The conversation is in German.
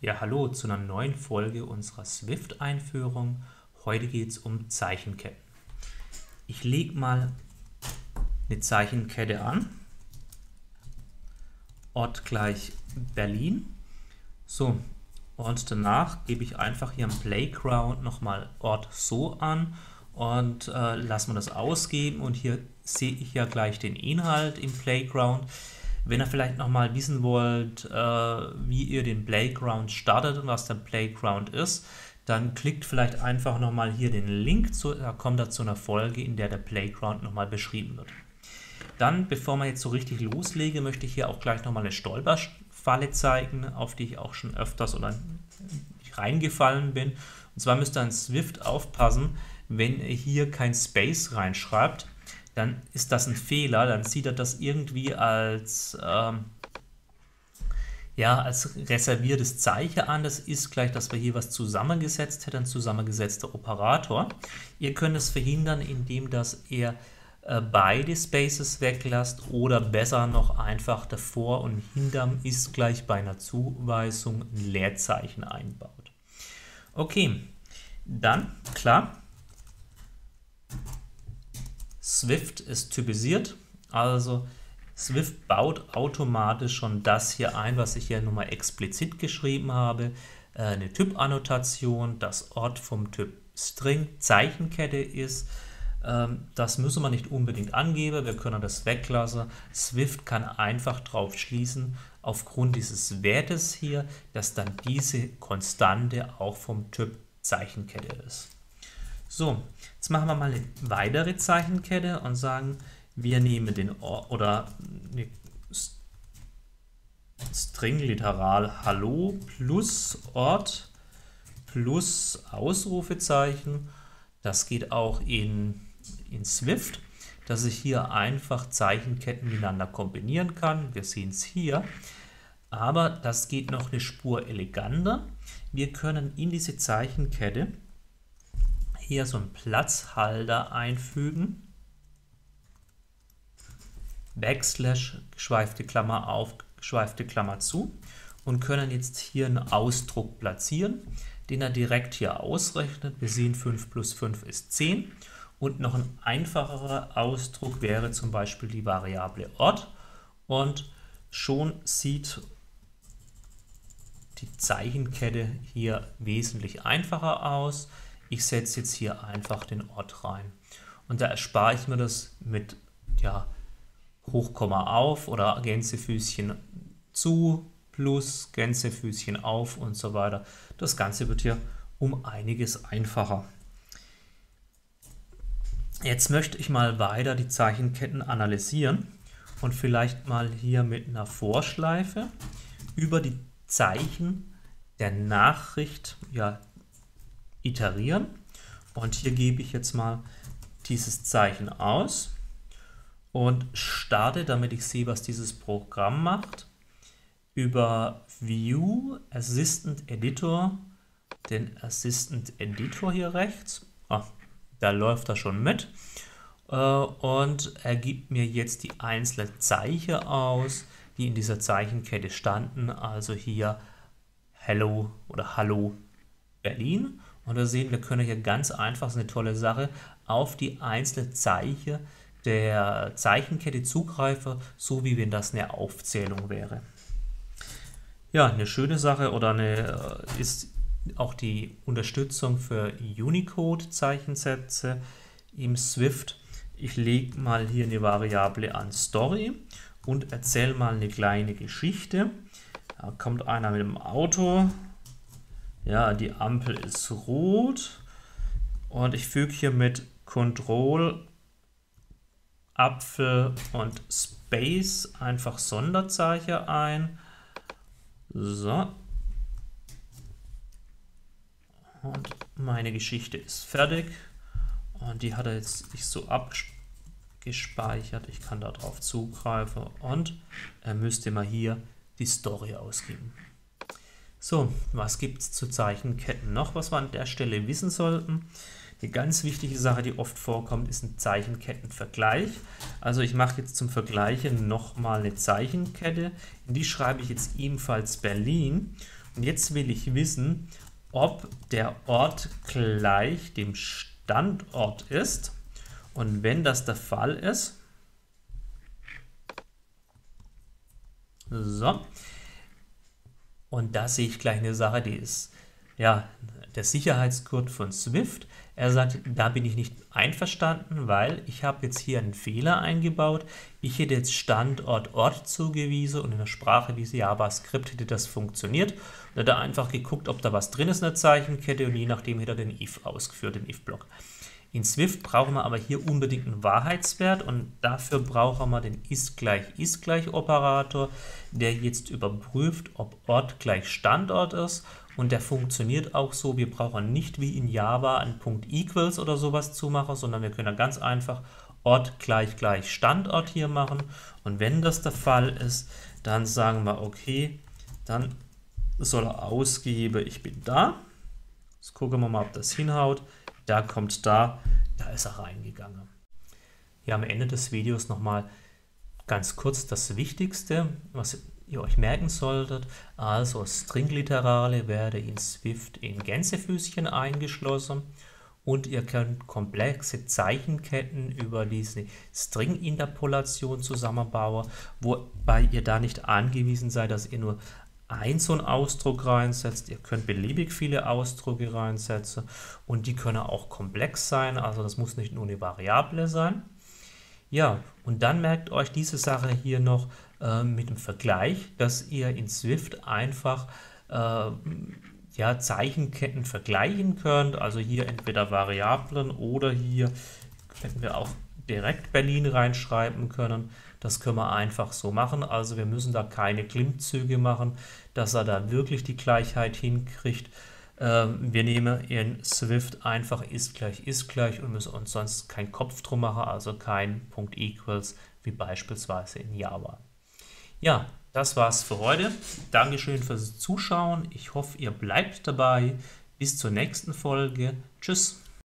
Ja, hallo zu einer neuen Folge unserer Swift-Einführung. Heute geht es um Zeichenketten. Ich lege mal eine Zeichenkette an. Ort gleich Berlin. So, und danach gebe ich einfach hier im Playground nochmal Ort so an und äh, lassen wir das ausgeben. Und hier sehe ich ja gleich den Inhalt im Playground. Wenn ihr vielleicht nochmal wissen wollt, äh, wie ihr den Playground startet und was der Playground ist, dann klickt vielleicht einfach nochmal hier den Link, zu, da kommt er zu einer Folge, in der der Playground nochmal beschrieben wird. Dann, bevor wir jetzt so richtig loslege, möchte ich hier auch gleich nochmal eine Stolperfalle zeigen, auf die ich auch schon öfters oder reingefallen bin. Und zwar müsst ihr an Swift aufpassen, wenn ihr hier kein Space reinschreibt, dann ist das ein Fehler, dann sieht er das irgendwie als, ähm, ja, als reserviertes Zeichen an. Das ist gleich, dass wir hier was zusammengesetzt hätten, ein zusammengesetzter Operator. Ihr könnt es verhindern, indem dass ihr äh, beide Spaces weglasst oder besser noch einfach davor und hinterm ist gleich bei einer Zuweisung ein Leerzeichen einbaut. Okay, dann, klar, Swift ist typisiert, also Swift baut automatisch schon das hier ein, was ich hier nochmal explizit geschrieben habe. Äh, eine Typannotation, das Ort vom Typ String Zeichenkette ist. Ähm, das müssen wir nicht unbedingt angeben, wir können das weglassen. Swift kann einfach darauf schließen, aufgrund dieses Wertes hier, dass dann diese Konstante auch vom Typ Zeichenkette ist. So, jetzt machen wir mal eine weitere Zeichenkette und sagen, wir nehmen den Ort oder eine String literal Hallo plus Ort plus Ausrufezeichen. Das geht auch in, in Swift, dass ich hier einfach Zeichenketten miteinander kombinieren kann. Wir sehen es hier. Aber das geht noch eine Spur eleganter. Wir können in diese Zeichenkette hier so einen Platzhalter einfügen. Backslash, geschweifte Klammer auf, geschweifte Klammer zu und können jetzt hier einen Ausdruck platzieren, den er direkt hier ausrechnet. Wir sehen 5 plus 5 ist 10 und noch ein einfacherer Ausdruck wäre zum Beispiel die Variable Ort und schon sieht die Zeichenkette hier wesentlich einfacher aus. Ich setze jetzt hier einfach den Ort rein. Und da erspare ich mir das mit ja, Hochkomma auf oder Gänsefüßchen zu plus Gänsefüßchen auf und so weiter. Das Ganze wird hier um einiges einfacher. Jetzt möchte ich mal weiter die Zeichenketten analysieren und vielleicht mal hier mit einer Vorschleife über die Zeichen der Nachricht ja, iterieren. Und hier gebe ich jetzt mal dieses Zeichen aus und starte, damit ich sehe, was dieses Programm macht, über View Assistant Editor, den Assistant Editor hier rechts. Ah, da läuft er schon mit. Äh, und er gibt mir jetzt die einzelnen Zeichen aus, die in dieser Zeichenkette standen. Also hier Hello oder Hallo Berlin. Und da sehen wir, können hier ganz einfach, das ist eine tolle Sache, auf die einzelne Zeichen der Zeichenkette zugreifen, so wie wenn das eine Aufzählung wäre. Ja, eine schöne Sache oder eine äh, ist auch die Unterstützung für Unicode-Zeichensätze im Swift. Ich lege mal hier eine Variable an Story und erzähle mal eine kleine Geschichte. Da kommt einer mit dem Auto, ja, die Ampel ist rot und ich füge hier mit Control Apfel und Space einfach Sonderzeichen ein. So. Und meine Geschichte ist fertig. Und die hat er jetzt nicht so abgespeichert. Ich kann darauf zugreifen. Und er müsste mal hier die Story ausgeben. So, was gibt es zu Zeichenketten noch, was wir an der Stelle wissen sollten? Eine ganz wichtige Sache, die oft vorkommt, ist ein Zeichenkettenvergleich. Also ich mache jetzt zum Vergleichen nochmal eine Zeichenkette. In die schreibe ich jetzt ebenfalls Berlin. und jetzt will ich wissen, ob der Ort gleich dem Standort ist. Und wenn das der Fall ist, so, und da sehe ich gleich eine Sache, die ist ja der Sicherheitscode von Swift. Er sagt, da bin ich nicht einverstanden, weil ich habe jetzt hier einen Fehler eingebaut. Ich hätte jetzt Standort Ort zugewiesen und in der Sprache wie JavaScript hätte das funktioniert. Und er einfach geguckt, ob da was drin ist in der Zeichenkette und je nachdem hätte er den if ausgeführt, den if-Block. In Swift brauchen wir aber hier unbedingt einen Wahrheitswert und dafür brauchen wir den ist gleich ist gleich Operator, der jetzt überprüft, ob Ort gleich Standort ist und der funktioniert auch so. Wir brauchen nicht wie in Java einen Punkt equals oder sowas zu machen, sondern wir können ganz einfach Ort gleich gleich Standort hier machen und wenn das der Fall ist, dann sagen wir okay, dann soll er ausgeben, ich bin da. Jetzt gucken wir mal, ob das hinhaut da kommt da, da ist er reingegangen. Hier am Ende des Videos nochmal ganz kurz das Wichtigste, was ihr euch merken solltet. Also Stringliterale werde in Swift in Gänsefüßchen eingeschlossen und ihr könnt komplexe Zeichenketten über diese String-Interpolation zusammenbauen, wobei ihr da nicht angewiesen seid, dass ihr nur ein so einen Ausdruck reinsetzt. Ihr könnt beliebig viele Ausdrücke reinsetzen und die können auch komplex sein, also das muss nicht nur eine Variable sein. Ja, und dann merkt euch diese Sache hier noch äh, mit dem Vergleich, dass ihr in Swift einfach äh, ja, Zeichenketten vergleichen könnt. Also hier entweder Variablen oder hier hätten wir auch direkt Berlin reinschreiben können. Das können wir einfach so machen. Also wir müssen da keine Klimmzüge machen, dass er da wirklich die Gleichheit hinkriegt. Ähm, wir nehmen in Swift einfach ist gleich ist gleich und müssen uns sonst keinen Kopf drum machen, also kein Punkt equals wie beispielsweise in Java. Ja, das war's für heute. Dankeschön fürs Zuschauen. Ich hoffe, ihr bleibt dabei. Bis zur nächsten Folge. Tschüss.